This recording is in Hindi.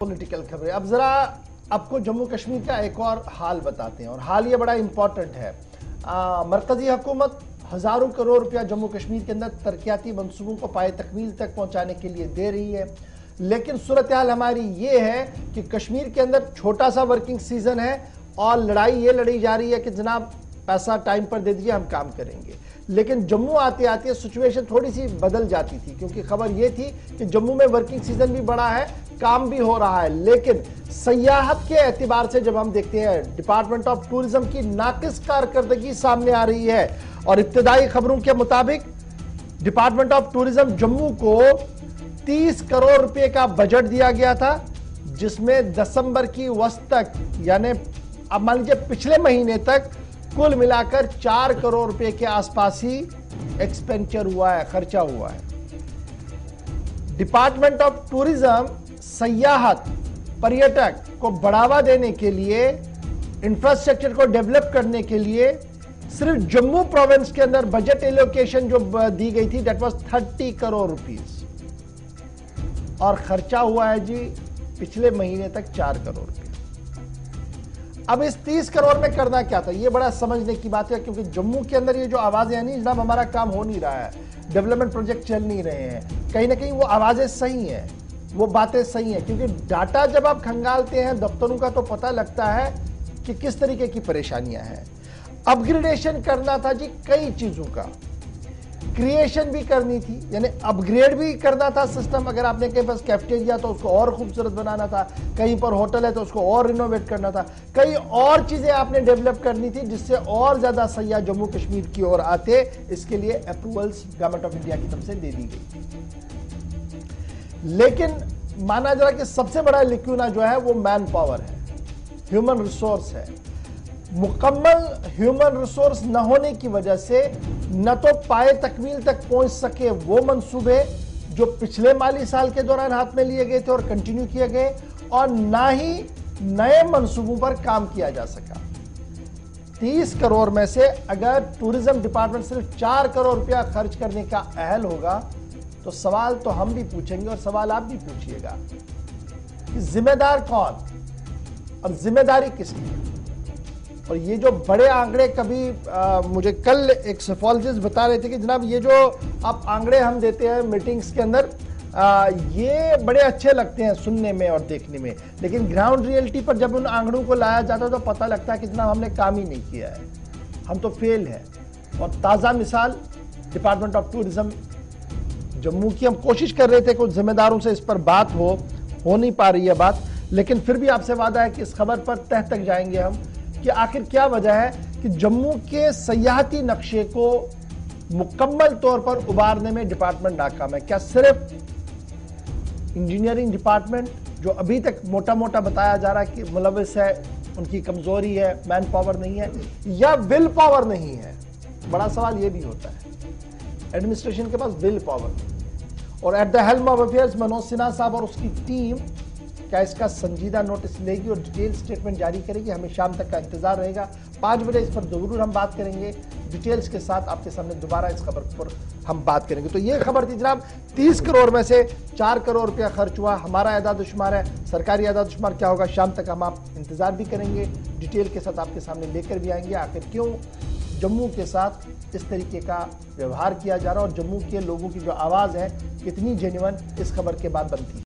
पॉलिटिकल खबरें। अब जरा आपको जम्मू कश्मीर का एक और हाल बताते हैं, और हाल ये बड़ा इंपॉर्टेंट है। मरकजी हुकूमत हज़ारों करोड़ रुपया जम्मू कश्मीर के अंदर तरक्याती मनसूबों को पाए तकमील तक पहुँचाने के लिए दे रही है। लेकिन सूरत हाल हमारी ये है कि कश्मीर के अंदर छोटा सा वर्किंग सीज़न है, और लड़ाई ये लड़ी जा रही है कि जनाब पैसा टाइम पर दे दीजिए, हम काम करेंगे। लेकिन जम्मू आते आते सिचुएशन थोड़ी सी बदल जाती थी, क्योंकि खबर यह थी कि जम्मू में वर्किंग सीज़न भी बड़ा है, काम भी हो रहा है। लेकिन सयाहत के एतबार से जब हम देखते हैं डिपार्टमेंट ऑफ़ टूरिज़्म की नाकिस कारकर्दगी सामने आ रही है। और इब्तदाई खबरों के मुताबिक डिपार्टमेंट ऑफ़ टूरिज़्म जम्मू को 30 करोड़ रुपए का बजट दिया गया था, जिसमें दिसंबर की वस्त तक, यानी अब मान लीजिए पिछले महीने तक कुल मिलाकर चार करोड़ रुपए के आसपास ही एक्सपेंचर हुआ है, खर्चा हुआ है। डिपार्टमेंट ऑफ़ टूरिज़्म सयाहत पर्यटक को बढ़ावा देने के लिए इंफ्रास्ट्रक्चर को डेवलप करने के लिए सिर्फ़ जम्मू प्रोविंस के अंदर बजट एलोकेशन जो दी गई थी that was thirty crore rupees और खर्चा हुआ है जी पिछले महीने तक चार करोड़ रुपये अब इस तीस करोड़ में करना क्या था? ये बड़ा समझने की बात है, क्योंकि जम्मू के अंदर ये जो आवाज़ें नहीं जनाब हमारा काम हो नहीं रहा है। डेवलपमेंट प्रोजेक्ट चल नहीं रहे हैं। कहीं ना कहीं वो आवाज़ें सही हैं। वो बातें सही हैं, क्योंकि डाटा जब आप खंगालते हैं, दफ्तरों का तो पता लगता है कि किस तरीके की परेशानियाँ हैं। अपग्रेडेशन करना था जी कई चीज़ों का। क्रिएशन भी करनी थी, यानी अपग्रेड भी करना था सिस्टम अगर आपने कहीं पास कैफेटेरिया तो उसको और खूबसूरत बनाना था, कहीं पर होटल है तो उसको और रिनोवेट करना था। कई और चीज़ें आपने डेवलप करनी थी जिससे और ज़्यादा सयाह जम्मू कश्मीर की ओर आते। इसके लिए अप्रूवल्स गवर्नमेंट ऑफ़ इंडिया की तरफ़ से दे दी गई। लेकिन माना जा रहा कि सबसे बड़ा लिक्यूना जो है वो मैन पावर है ह्यूमन रिसोर्स है। मुकम्मल ह्यूमन रिसोर्स न होने की वजह से न तो पाए तकमील तक पहुँच सके वो मंसूबे जो पिछले माली साल के दौरान हाथ में लिए गए थे और कंटिन्यू किए गए, और ना ही नए मंसूबों पर काम किया जा सका। 30 करोड़ में से अगर टूरिज़्म डिपार्टमेंट सिर्फ़ चार करोड़ रुपया खर्च करने का अहल होगा तो सवाल तो हम भी पूछेंगे और सवाल आप भी पूछिएगा जिम्मेदार कौन और ज़िम्मेदारी किसकी? और ये जो बड़े आंकड़े कभी आ, मुझे कल एक सफोलॉजिस्ट बता रहे थे कि जनाब ये जो आप आंकड़े हम देते हैं मीटिंग्स के अंदर आ, ये बड़े अच्छे लगते हैं सुनने में और देखने में। लेकिन ग्राउंड रियलिटी पर जब उन आंकड़ों को लाया जाता है तो पता लगता है कि जनाब हमने काम ही नहीं किया है। हम तो फेल है। और ताज़ा मिसाल डिपार्टमेंट ऑफ़ टूरिज़्म जम्मू की हम कोशिश कर रहे थे कुछ जिम्मेदारों से इस पर बात हो हो नहीं पा रही है बात लेकिन फिर भी आपसे वादा है कि इस खबर पर तह तक जाएँगे हम। कि आखिर क्या वजह है कि जम्मू के सयाहती नक्शे को मुकम्मल तौर पर उबारने में डिपार्टमेंट नाकाम है? क्या सिर्फ़ इंजीनियरिंग डिपार्टमेंट, जो अभी तक मोटा मोटा बताया जा रहा है कि मुलविस है, उनकी कमज़ोरी है मैन पावर नहीं है, या विल पावर नहीं है? बड़ा सवाल यह भी होता है। एडमिनिस्ट्रेशन के पास विल पावर और at the helm of affairs Manoj Sinha साहब और उसकी टीम क्या इसका संजीदा नोटिस लेगी और डिटेल स्टेटमेंट जारी करेगी? हमें शाम तक का इंतज़ार रहेगा। पाँच बजे इस पर ज़रूर हम बात करेंगे। डिटेल्स के साथ आपके सामने दोबारा इस खबर पर हम बात करेंगे। तो ये खबर थी जनाब, तीस करोड़ में से चार करोड़ रुपया खर्च हुआ। हमारा एदाद शुमार है, सरकारी एदाद शुमार क्या होगा? शाम तक हम आप इंतज़ार भी करेंगे। डिटेल के साथ आपके सामने लेकर भी आएँगे। आखिर क्यों? जम्मू के साथ इस तरीके का व्यवहार किया जा रहा है और जम्मू के लोगों की जो आवाज़ है, कितनी जेन्युन इस खबर के बाद बनती है।